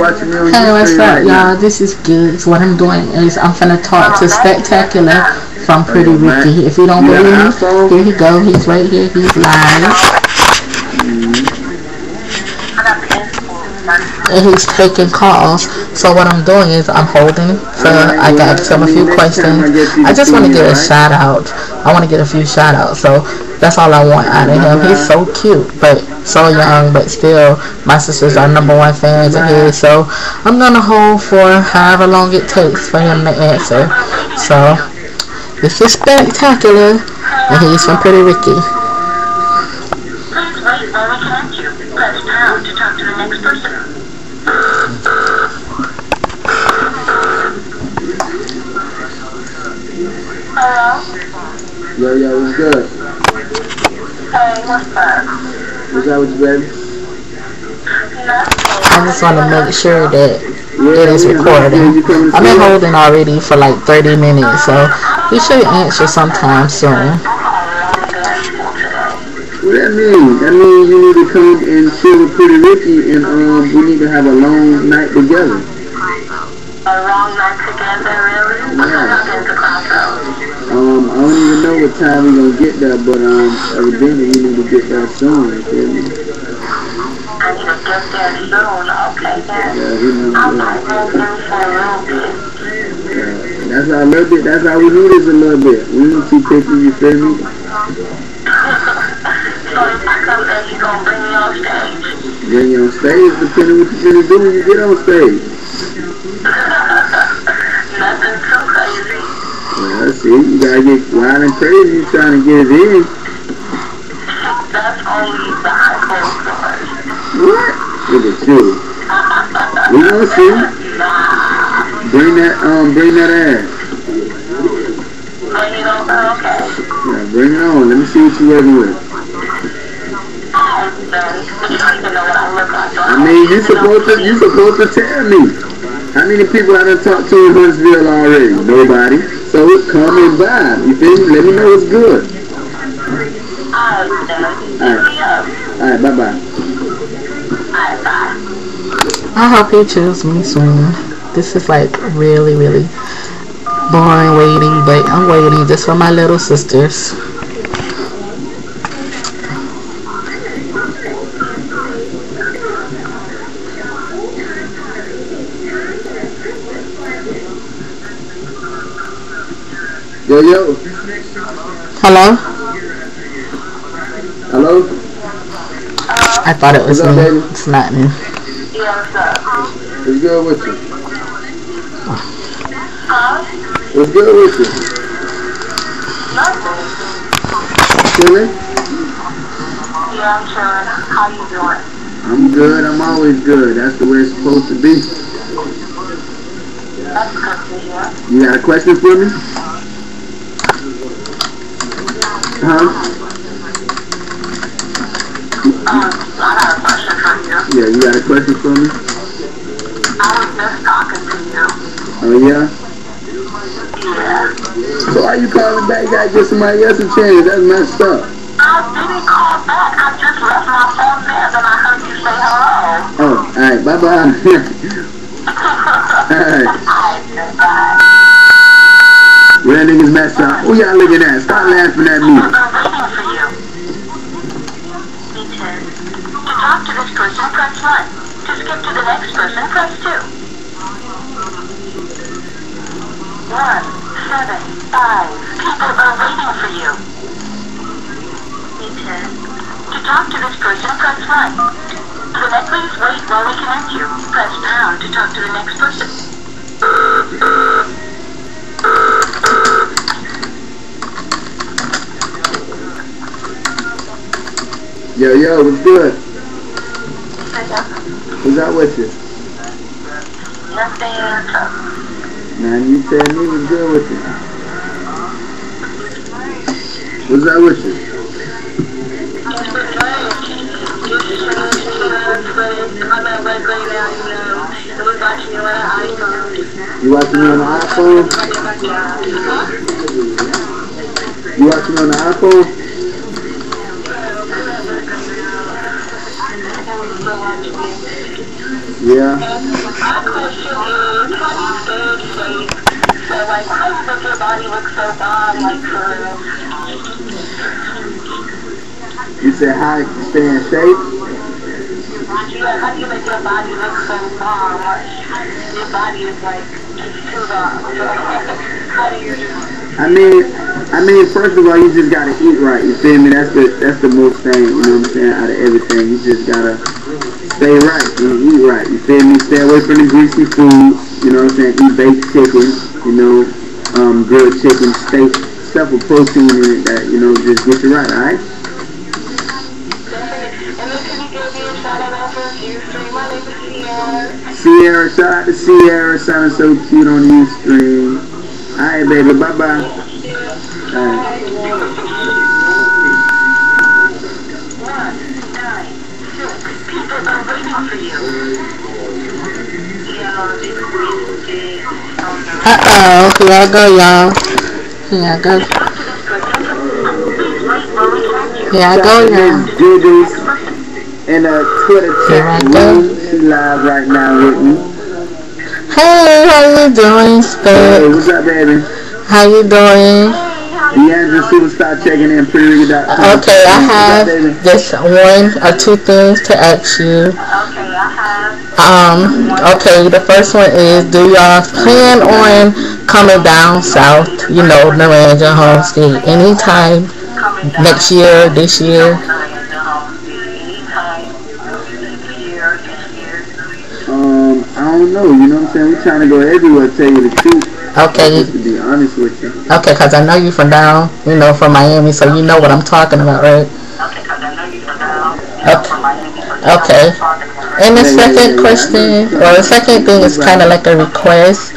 watching me on Hey, what's up, y'all? This is Giggs. What I'm doing is I'm finna talk to Spectacular from Pretty Ricky. If you don't believe me, here he go. He's right here. He's live. And he's taking calls. So what I'm doing is I'm holding. So I got some a few questions. I get you I to just want to get a shout out. I want to get a few shout outs. So that's all I want out of him. He's so cute, but so young, but still my sisters are number one fans of his. So I'm gonna hold for however long it takes for him to answer. So this is spectacular, and he's from Pretty Ricky. Please wait while we connect you. Press pound to talk to the next person. Hello? Yo, yo, what's good? Hey, what's up? What's up with you, baby? I just want to make sure that Yeah, it is yeah, recording. you coming to I've been holding already for like 30 minutes, so he should answer sometime soon. What that mean? That means you need to come and chill with Pretty Ricky and um, we need to have a long night together. A long night together, really? What know what time we gonna get there, but um, evidently we need to get there soon. You feel me? I need to get there soon. Okay, then. Yeah, we need I to. might move in for a little bit. Yeah, that's our little bit. That's all we need is a little bit. We need to picky. You feel me? So if I come there, you gonna bring me on stage? Bring you on stage, depending what you're gonna do when you get on stage. Nothing too crazy. Yeah, see, you gotta get wild and crazy trying to get it in. That's only closed doors. What? Look at you. We gonna see. Bring that, um, bring that ass. Bring it over, okay? Yeah, bring it on. Let me see what you working with. I mean, you supposed to, you supposed to tell me. How many people I done talked to in Huntsville already? Nobody. Come and vibe. You feel me? Let me know it's good. Alright. Alright, bye bye. I hope he chooses me soon. This is like really, really boring waiting, but I'm waiting just for my little sisters. Yo, yo. Hello? Hello? I thought it was up, me. baby? It's not me. Yeah, what's up? What's good with you? Huh? What's good with you? Nothing. Chilling? Yeah, I'm chilling. How you doing? I'm good. I'm always good. That's the way it's supposed to be. That's good to hear. You got a question for me? Huh? Um, I got a question for you. Yeah, you got a question for me? I was just talking to you. Oh, yeah? Yeah. So why you calling back? You gotta give somebody else a chance. That's messed up. I didn't call back. I just left my phone there, then I heard you say hello. Oh, alright, bye bye. alright. Alright, then, bye. Real niggas messed up. Who y'all looking at? Stop laughing at me. To talk to this person, press 1. To skip to the next person, press 2. 1, 7, 5. People are waiting for you. Me too. To talk to this person, press 1. To the please wait while we connect you. Press pound to talk to the next person. Yo, yo, what's good? What's up with you? Nothing. Man, you tell me what's good with you. Who's up with you? You watching me on the iPhone? You watching me on the iPhone? Yeah. My question is, how do you stay? So, like, how do you make your body look so like? You said how to stay in shape? Yeah, how do you make your body look so? Like, your body is, like, too. How do you. I mean, I mean, first of all, you just gotta eat right. You feel me? That's the that's the most thing. You know what I'm saying? Out of everything, you just gotta stay right and eat right. You feel me? Stay away from the greasy food. You know what I'm saying? Eat baked chicken. You know, um, grilled chicken, steak, stuff with protein in it that you know just get you right. All right? Sierra, shout out to Sierra, sounding so cute on the Ustream. Alright, baby, bye bye Alright. Uh-oh, here I go, y'all. Here I go. Here I go, y'all. In a Twitter Here I chat live right now with me. Hey, how you doing, Hey, what's up, baby? How you doing? Deandra Superstar checking in, pretty.com. Okay, I have What's up, baby? just one or two things to ask you. Okay, I have... Um, okay, the first one is, do y'all plan on coming down south, you know, Naranja Homestead, anytime next year, this year? Um, I don't know, you know what I'm saying? We're trying to go everywhere, tell you the truth. Okay, Just to be honest with you. okay, cause I know you from down, you know, from Miami, so you know what I'm talking about, right? Okay. And the second question, or the second thing is kind of like a request.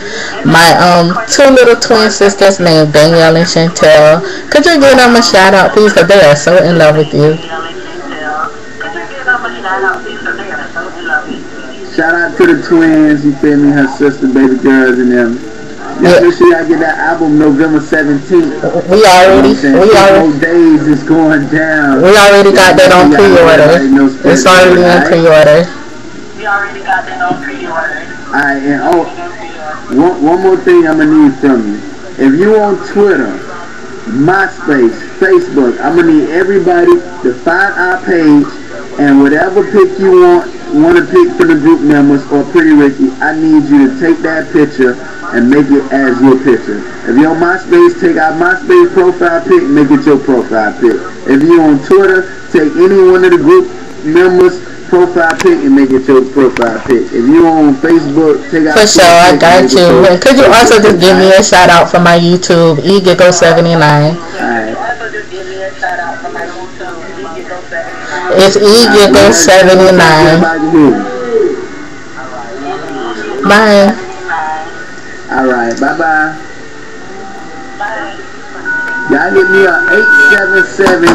My um two little twin sisters named Danielle and Chantel. Could you give them a shout out, please? Cause they are so in love with you. Shout out to the twins, you feel me, her sister, baby girls, and them. Yeah. Just make sure y'all get that album November 17th. We You know already, we already, more days is going down. we already got that on pre-order. It's already in pre-order. We already got that on pre-order. Alright, and oh, one, one more thing I'm gonna need from you. If you on Twitter, MySpace, Facebook, I'm gonna need everybody to find our page and whatever pic you want, want to pick from the group members or Pretty Ricky, I need you to take that picture and make it as your picture. If you're on MySpace, take our MySpace profile pic and make it your profile pic. If you're on Twitter, take any one of the group members profile pic and make it your profile pic. If you're on Facebook, take out For sure, I got you. And could you also just give me a shout out for my YouTube, eGiggle79. Alright. Also, just give me a shout out for my YouTube, Eagle79. It's eGiggle79. Bye. Alright, bye bye. Bye. Y'all give me a 877